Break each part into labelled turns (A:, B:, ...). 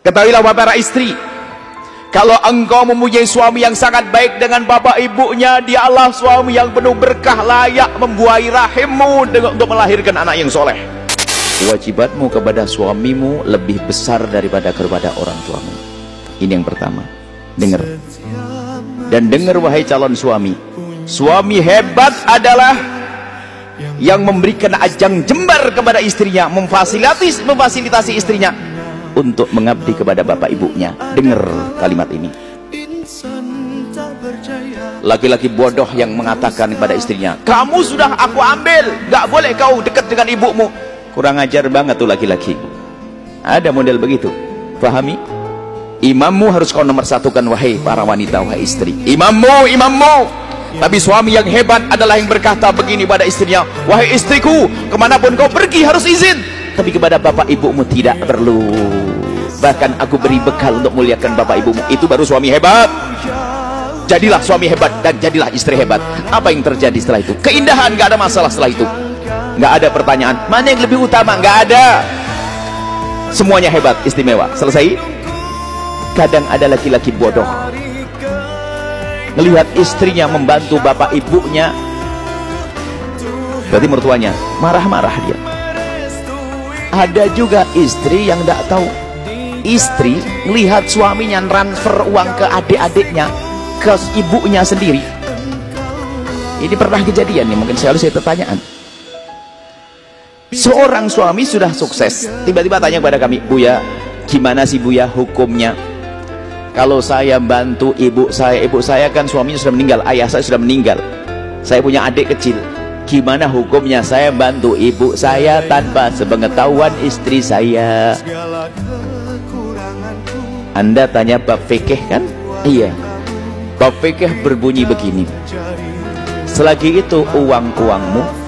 A: Ketahuilah wahai para istri, kalau engkau mempunyai suami yang sangat baik dengan bapak ibunya, dialah suami yang penuh berkah layak membuahi rahimmu untuk melahirkan anak yang soleh. Kewajibanmu kepada suamimu lebih besar daripada kepada orang tuamu. Ini yang pertama. Dengar. Dan dengar wahai calon suami. Suami hebat adalah yang memberikan ajang jembar kepada istrinya, memfasilitasi memfasilitasi istrinya untuk mengabdi kepada bapak ibunya. Dengar kalimat ini. Laki-laki bodoh yang mengatakan kepada istrinya, "Kamu sudah aku ambil, gak boleh kau dekat dengan ibumu." Kurang ajar banget tuh laki-laki. Ada model begitu. Pahami? Imammu harus kau nomor satukan wahai para wanita, wahai istri. Imammu, imammu. Tapi suami yang hebat adalah yang berkata begini pada istrinya, wahai istriku, ke mana pun kau pergi harus izin. Tapi kepada bapak ibumu tidak perlu. Bahkan aku beri bekal untuk muliakan bapak ibumu. Itu baru suami hebat. Jadilah suami hebat dan jadilah istri hebat. Apa yang terjadi setelah itu? Keindahan, gak ada masalah setelah itu. Gak ada pertanyaan, mana yang lebih utama? Gak ada. Semuanya hebat, istimewa. Selesai? Kadang ada laki-laki bodoh melihat istrinya membantu bapak ibunya berarti mertuanya marah-marah dia ada juga istri yang tidak tahu. Istri melihat suaminya transfer uang ke adik-adiknya ke ibunya sendiri. Ini pernah kejadian nih mungkin saya harus saya pertanyaan seorang suami sudah sukses. Tiba-tiba tanya kepada kami Buya gimana sih Buya hukumnya? Kalau saya bantu ibu saya ibu saya kan suaminya sudah meninggal ayah saya sudah meninggal. Saya punya adik kecil gimana hukumnya saya bantu ibu saya tanpa sepengetahuan istri saya? Anda tanya bab fikih kan? Iya. Bab fikih berbunyi begini. Selagi itu uang-uangmu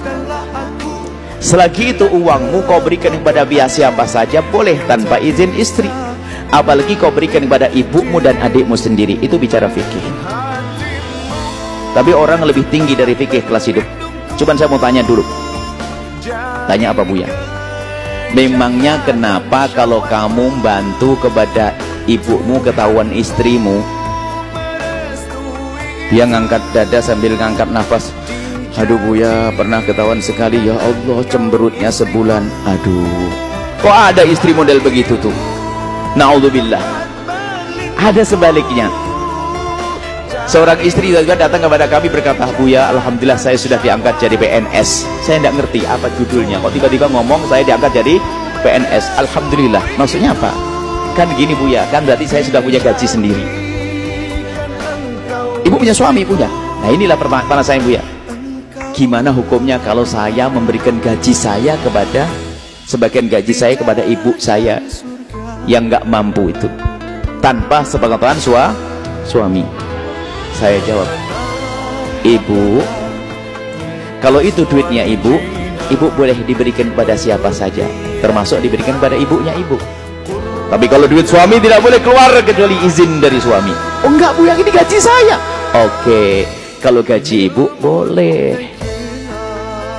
A: selagi itu uangmu kau berikan kepada biasa siapa saja boleh tanpa izin istri. Apalagi kau berikan kepada ibumu dan adikmu sendiri. Itu bicara fikih. Tapi orang lebih tinggi dari fikih kelas hidup cuman saya mau tanya dulu. Tanya apa Buya memangnya kenapa kalau kamu bantu kepada ibumu ketahuan istrimu? Dia ngangkat dada sambil ngangkat nafas. Aduh Buya pernah ketahuan sekali. Ya Allah cemberutnya sebulan. Aduh. Kok ada istri model begitu tuh? Na'udzubillah. Ada sebaliknya Seorang istri juga datang kepada kami berkata Buya Alhamdulillah saya sudah diangkat jadi PNS Saya tidak ngerti apa judulnya. Kok tiba-tiba ngomong saya diangkat jadi PNS Alhamdulillah. Maksudnya apa? Kan gini Buya Kan berarti saya sudah punya gaji sendiri. Ibu punya suami punya Nah inilah permasalahan saya Buya Gimana hukumnya kalau saya memberikan gaji saya kepada Sebagian gaji saya kepada ibu saya yang nggak mampu itu? Tanpa sepengetahuan sua, suami saya jawab ibu kalau itu duitnya ibu ibu boleh diberikan kepada siapa saja termasuk diberikan kepada ibunya ibu. Tapi kalau duit suami tidak boleh keluar kecuali izin dari suami. Oh enggak bu yang ini gaji saya. Oke kalau gaji ibu boleh.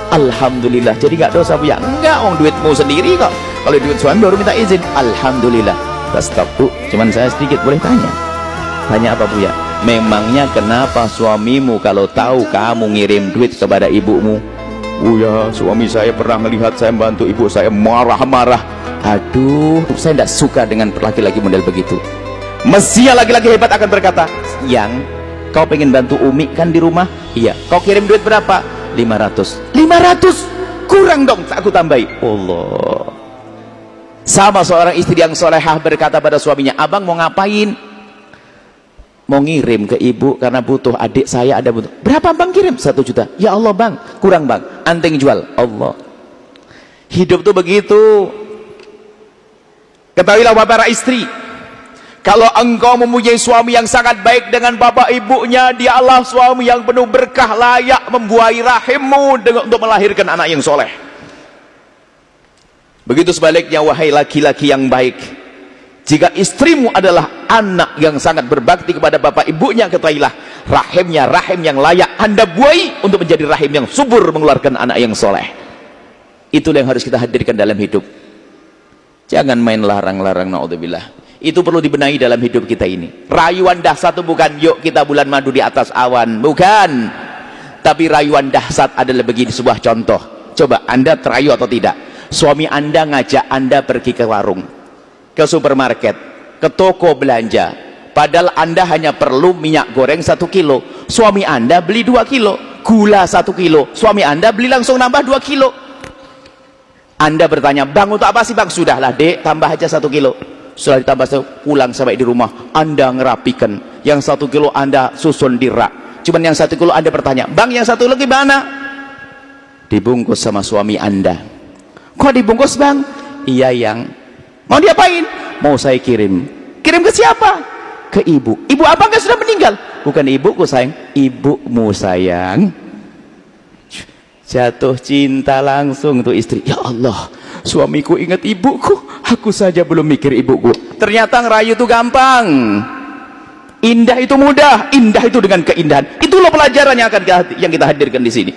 A: Alhamdulillah. Jadi nggak dosa bu ya? Enggak om duitmu sendiri kok. Kalau duit suami baru minta izin. Alhamdulillah. Tak stop bu cuman saya sedikit boleh tanya. Tanya apa bu ya memangnya kenapa suamimu kalau tahu kamu ngirim duit kepada ibumu? Oh ya suami saya pernah melihat saya membantu ibu saya marah-marah. Aduh saya tidak suka dengan laki-laki model begitu. Mestinya laki-laki hebat akan berkata yang kau pengen bantu Umi kan di rumah? Iya. Kau kirim duit berapa? 500 500 kurang dong aku tambahi. Allah. Sama seorang istri yang solehah berkata pada suaminya abang mau ngapain mau ngirim ke ibu karena butuh adik saya ada butuh. Berapa bang kirim? Satu juta. Ya Allah bang. Kurang bang. Anteng jual. Allah. Hidup tuh begitu. Ketahuilah para istri. Kalau engkau mempunyai suami yang sangat baik dengan bapak ibunya dialah suami yang penuh berkah layak membuahi rahimmu untuk melahirkan anak yang soleh. Begitu sebaliknya wahai laki-laki yang baik jika istrimu adalah anak yang sangat berbakti kepada bapak ibunya ketahuilah rahimnya rahim yang layak anda buai untuk menjadi rahim yang subur mengeluarkan anak yang soleh. Itulah yang harus kita hadirkan dalam hidup. Jangan main larang-larang naudzubillah. Itu perlu dibenahi dalam hidup kita ini. Rayuan dahsyat itu bukan yuk kita bulan madu di atas awan. Bukan. Tapi rayuan dahsyat adalah begini sebuah contoh. Coba anda terayu atau tidak? Suami anda ngajak anda pergi ke warung ke supermarket ke toko belanja. Padahal anda hanya perlu minyak goreng satu kilo. Suami anda beli dua kilo gula satu kilo. Suami anda beli langsung nambah dua kilo. Anda bertanya bang untuk apa sih bang? Sudahlah dek tambah aja satu kilo. Setelah ditambah pulang sampai di rumah. Anda ngerapikan. Yang satu kilo anda susun di rak. Cuman yang satu kilo anda bertanya bang yang satu lagi mana? Dibungkus sama suami anda. Kok dibungkus bang? Iya yang mau diapain? Mau saya kirim. Kirim ke siapa? Ke ibu. Ibu apa nggak sudah meninggal? Bukan ibuku sayang. Ibumu sayang. Jatuh cinta langsung tuh istri. Ya Allah suamiku ingat ibuku. Aku saja belum mikir ibuku. Ternyata ngerayu itu gampang. Indah itu mudah indah itu dengan keindahan. Itulah pelajaran yang akan yang kita hadirkan di sini